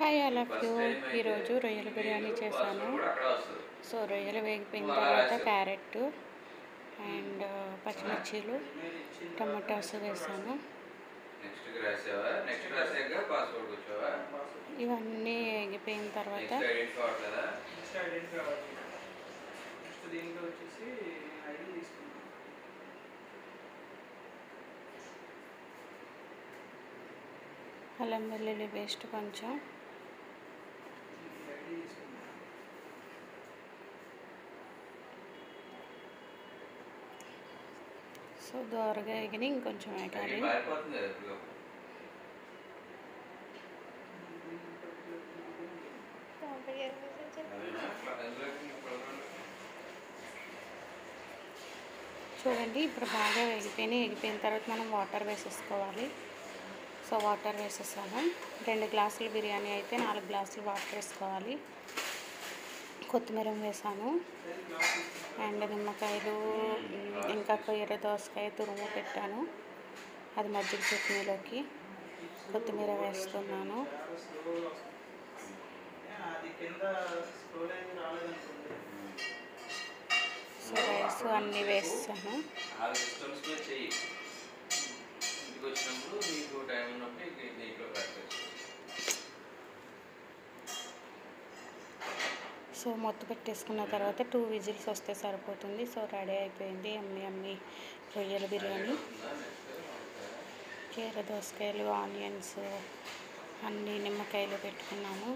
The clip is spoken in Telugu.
హాయ్ ఐ లవ్ యూ ఈరోజు రొయ్యల బిర్యానీ చేశాను. సో రొయ్యలు వేగిపోయిన తర్వాత క్యారెట్ అండ్ పచ్చిమిర్చీలు టమాటాస్ వేసాను ఇవన్నీ వేగిపోయిన తర్వాత అల్లం వెల్లుల్లి పేస్ట్ కొంచెం సో దోరగా వేగిన ఇంకొంచెం ఇప్పుడు. చూడండి ఇప్పుడు బాగా వేగిపోయినాయి వేగిపోయిన తర్వాత మనం వాటర్ వేసేసుకోవాలి. సో వాటర్ వేసేసాను రెండు గ్లాసులు బిర్యానీ అయితే నాలుగు గ్లాసులు వాటర్ వేసుకోవాలి. కొత్తిమీర వేసాను. అండ్ నిమ్మకాయలు ఇంకా కొయ్యర దోసకాయ తురుము పెట్టాను. అది మజ్జిగ చట్నీలోకి కొత్తిమీర వేస్తున్నాను. సో రైస్ అన్నీ వేస్తాను చెయ్యి. ఇంటికి వచ్చినప్పుడు నీకు టైం ఉన్నప్పుడు సో మొత్తం పెట్టేసుకున్న తర్వాత టూ విజిల్స్ వస్తే సరిపోతుంది. సో రెడీ అయిపోయింది. అమ్మి అమ్మి రొయ్యల బిర్యానీ కీర దోసకాయలు ఆనియన్స్ అన్ని నిమ్మకాయలు పెట్టుకున్నాము.